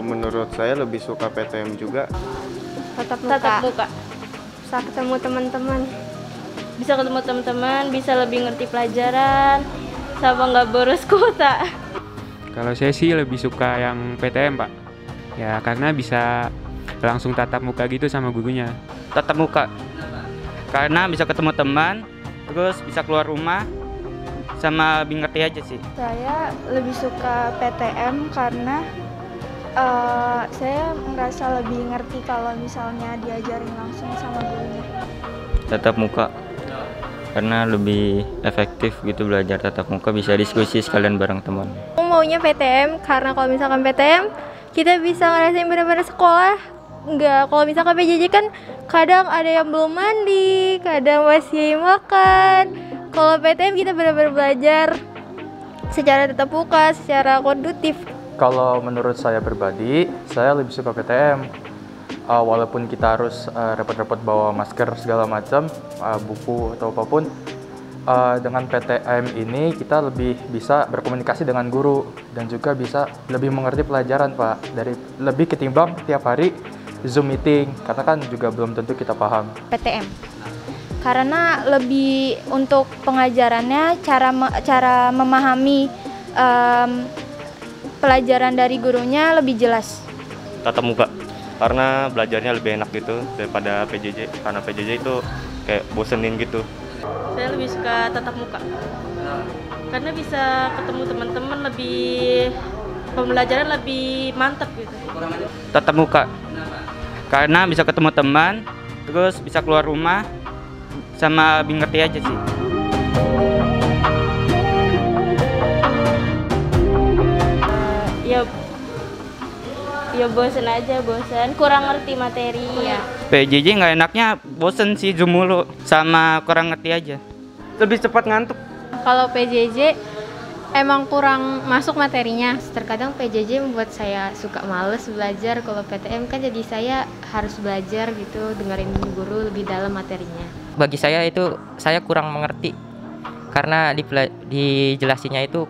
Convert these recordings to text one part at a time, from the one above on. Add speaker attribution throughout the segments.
Speaker 1: Kalau menurut saya lebih suka PTM juga.
Speaker 2: Tatap muka.
Speaker 3: tatap muka
Speaker 2: Bisa ketemu teman-teman.
Speaker 3: bisa ketemu teman-teman bisa lebih ngerti pelajaran sama nggak boros kuota
Speaker 4: Kalau saya sih lebih suka yang PTM, Pak. Ya, karena bisa langsung tatap muka gitu sama gurunya.
Speaker 5: tatap muka karena bisa ketemu teman terus bisa keluar rumah sama lebih ngerti aja sih
Speaker 6: Saya lebih suka PTM karena eh, saya merasa lebih ngerti kalau misalnya diajarin langsung sama gurunya.
Speaker 5: tatap muka karena lebih efektif gitu belajar tatap muka bisa diskusi sekalian bareng teman
Speaker 2: Aku maunya PTM karena kalau misalkan PTM kita bisa ngerasain benar-benar sekolah. Enggak, kalau misalkan PJJ kan kadang ada yang belum mandi, kadang masih makan. Kalau PTM kita benar-benar belajar secara tetap muka, secara konduktif.
Speaker 7: Kalau menurut saya pribadi, saya lebih suka PTM. Uh, walaupun kita harus uh, repot-repot bawa masker segala macam, uh, buku atau apa pun, uh, dengan PTM ini kita lebih bisa berkomunikasi dengan guru dan juga bisa lebih mengerti pelajaran, Pak. Dari lebih ketimbang tiap hari Zoom meeting, karena kan juga belum tentu kita paham.
Speaker 2: PTM karena lebih untuk pengajarannya cara me- cara memahami em, pelajaran dari gurunya lebih jelas.
Speaker 8: tatap muka karena belajarnya lebih enak gitu daripada PJJ karena PJJ itu kayak bosenin gitu.
Speaker 3: Saya lebih suka tatap muka karena bisa ketemu teman-teman lebih pembelajaran lebih mantap gitu.
Speaker 5: Tatap muka karena bisa ketemu teman terus bisa keluar rumah sama lebih ngerti aja sih
Speaker 3: ya bosen aja bosen. Kurang ngerti materi ya.
Speaker 5: PJJ nggak enaknya bosen sih zoom mulu. Sama kurang ngerti aja.
Speaker 9: Lebih cepat ngantuk.
Speaker 2: Kalau PJJ emang kurang masuk materinya. Terkadang PJJ membuat saya suka males belajar. Kalau PTM kan jadi saya harus belajar gitu, dengerin guru lebih dalam materinya.
Speaker 10: bagi saya itu saya kurang mengerti. Karena di dijelasinnya itu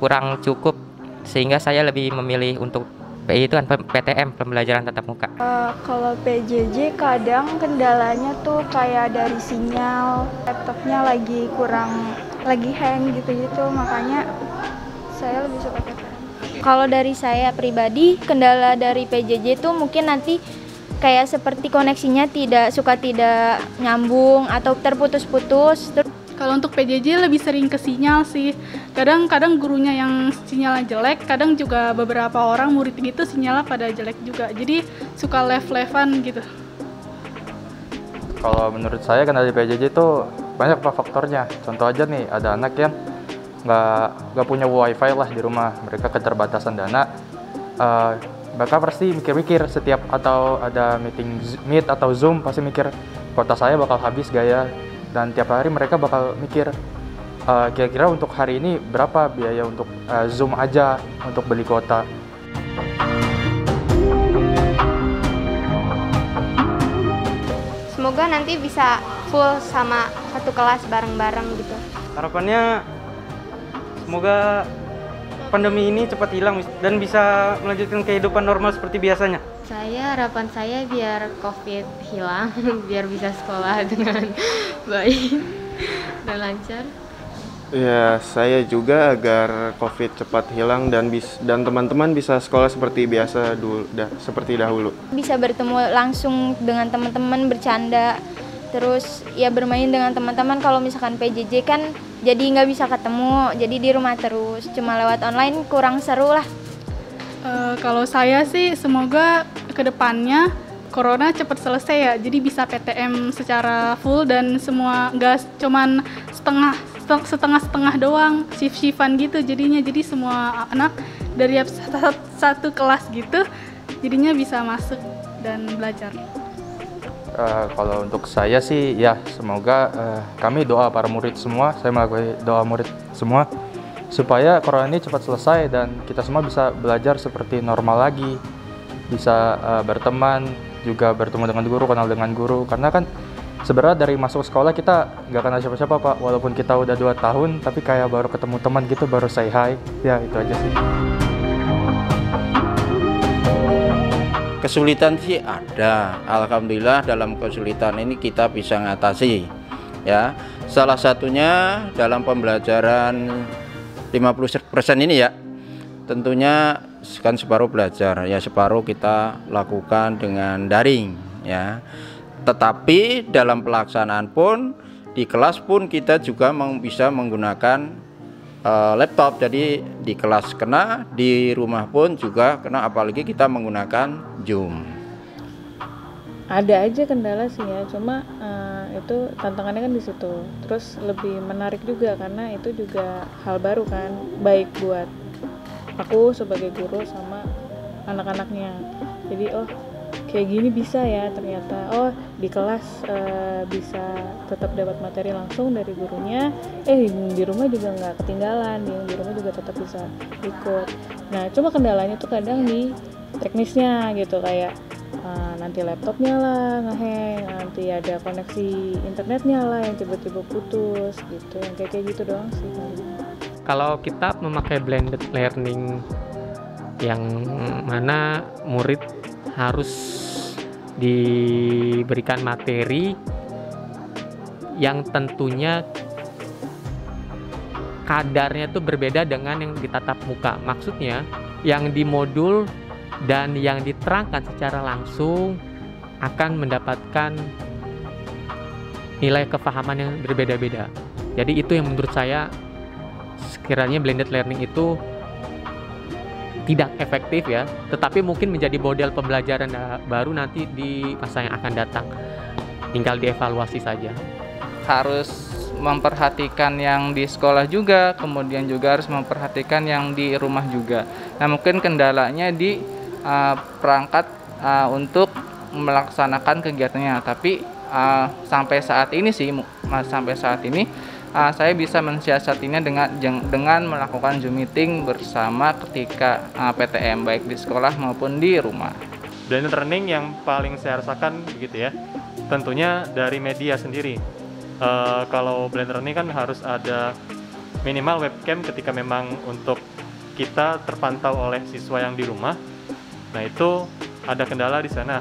Speaker 10: kurang cukup. Sehingga saya lebih memilih untuk PI itu kan PTM pembelajaran tatap muka.
Speaker 6: Eh, kalau PJJ kadang kendalanya tuh kayak dari sinyal, laptopnya lagi kurang, lagi hang gitu-gitu, makanya saya lebih suka PTM.
Speaker 2: Kalau dari saya pribadi, kendala dari PJJ itu mungkin nanti kayak seperti koneksinya tidak suka tidak nyambung atau terputus-putus. Ter-
Speaker 11: Kalau untuk PJJ lebih sering ke sinyal sih. Kadang-kadang gurunya yang sinyalnya jelek, kadang juga beberapa orang murid gitu sinyalnya pada jelek juga. Jadi suka left-leftan gitu.
Speaker 7: Kalau menurut saya kan dari PJJ itu banyak faktornya. Contoh aja nih, ada anak yang nggak nggak punya wifi lah di rumah, mereka keterbatasan dana. Eh, mereka pasti mikir-mikir setiap atau ada meeting meet atau zoom pasti mikir kota saya bakal habis gaya dan tiap hari mereka bakal mikir eh, kira-kira untuk hari ini berapa biaya untuk eh, zoom aja untuk beli kuota.
Speaker 2: Semoga nanti bisa full sama satu kelas bareng-bareng gitu.
Speaker 9: harapannya semoga pandemi ini cepat hilang dan bisa melanjutkan kehidupan normal seperti biasanya
Speaker 2: Saya harapan saya biar COVID hilang, biar bisa sekolah dengan baik dan lancar.
Speaker 1: Ya, saya juga agar COVID cepat hilang dan bis dan teman-teman bisa sekolah seperti biasa dulu, dah, seperti dahulu.
Speaker 2: Bisa bertemu langsung dengan teman-teman bercanda, terus ya bermain dengan teman-teman. Kalau misalkan PJJ kan jadi nggak bisa ketemu, jadi di rumah terus. Cuma lewat online kurang seru lah.
Speaker 11: Eh, kalau saya sih semoga ke depannya corona cepat selesai ya. Jadi bisa PTM secara full dan semua nggak cuman setengah setengah setengah doang shift shiftan gitu jadinya jadi semua anak dari satu kelas gitu jadinya bisa masuk dan belajar.
Speaker 7: Eh, kalau untuk saya sih ya semoga eh, kami doa para murid semua, saya melakukan doa murid semua supaya corona ini cepat selesai dan kita semua bisa belajar seperti normal lagi, bisa eh, berteman, juga bertemu dengan guru, kenal dengan guru karena kan sebenarnya dari masuk sekolah kita nggak kenal siapa-siapa pak, walaupun kita udah dua tahun tapi kayak baru ketemu teman gitu baru say hi, ya itu aja sih.
Speaker 12: Kesulitan sih ada. Alhamdulillah dalam kesulitan ini kita bisa ngatasi. Ya, salah satunya dalam pembelajaran 50% ini ya. Tentunya kan separuh belajar, ya separuh kita lakukan dengan daring ya. Tetapi dalam pelaksanaan pun di kelas pun kita juga bisa menggunakan eh, laptop. Jadi di kelas kena, di rumah pun juga kena apalagi kita menggunakan Zoom.
Speaker 13: ada aja kendala sih ya cuma eh, itu tantangannya kan di situ terus lebih menarik juga karena itu juga hal baru kan baik buat aku sebagai guru sama anak-anaknya jadi oh kayak gini bisa ya ternyata. Oh di kelas eh, bisa tetap dapat materi langsung dari gurunya. Eh di rumah juga nggak ketinggalan di, di rumah juga tetap bisa ikut. Nah cuma kendalanya tuh kadang di teknisnya gitu kayak uh, nanti laptopnya lah ngeheng nanti ada koneksi internetnya lah yang tiba-tiba putus gitu. Yang kayak kayak gitu doang sih.
Speaker 14: Kalau kita memakai blended learning yang mana murid harus diberikan materi yang tentunya kadarnya itu berbeda dengan yang ditatap muka. Maksudnya yang di modul dan yang diterangkan secara langsung akan mendapatkan nilai kefahaman yang berbeda-beda. Jadi itu yang menurut saya sekiranya blended learning itu tidak efektif ya, tetapi mungkin menjadi model pembelajaran da- baru nanti di masa yang akan datang. Tinggal dievaluasi saja.
Speaker 15: harus memperhatikan yang di sekolah juga, kemudian juga harus memperhatikan yang di rumah juga. Nah, mungkin kendalanya di uh, perangkat uh, untuk melaksanakan kegiatannya, tapi uh, sampai saat ini sih, sampai saat ini uh, saya bisa mensiasatinya dengan dengan melakukan Zoom meeting bersama ketika uh, PTM baik di sekolah maupun di rumah.
Speaker 8: blended learning yang paling saya rasakan begitu ya tentunya dari media sendiri. Eh, kalau blended learning kan harus ada minimal webcam ketika memang untuk kita terpantau oleh siswa yang di rumah. Nah itu ada kendala di sana.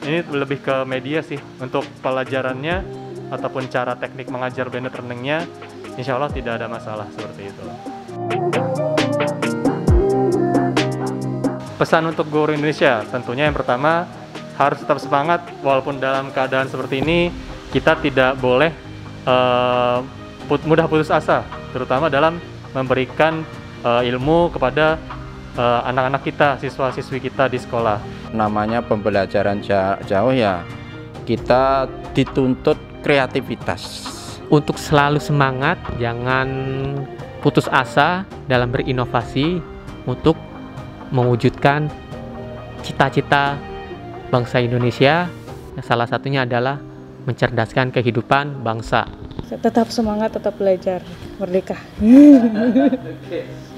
Speaker 8: Ini lebih ke media sih untuk pelajarannya ataupun cara teknik mengajar blended learningnya insya Allah tidak ada masalah seperti itu. Pesan untuk guru Indonesia tentunya yang pertama harus tetap semangat walaupun dalam keadaan seperti ini kita tidak boleh eh, put- mudah putus asa terutama dalam memberikan eh, ilmu kepada eh, anak-anak kita siswa-siswi kita di sekolah.
Speaker 12: Namanya pembelajaran ja- jauh ya kita dituntut kreativitas.
Speaker 14: Untuk selalu semangat, jangan putus asa dalam berinovasi untuk mewujudkan cita-cita bangsa Indonesia. Salah satunya adalah mencerdaskan kehidupan bangsa.
Speaker 13: tetap semangat tetap belajar merdeka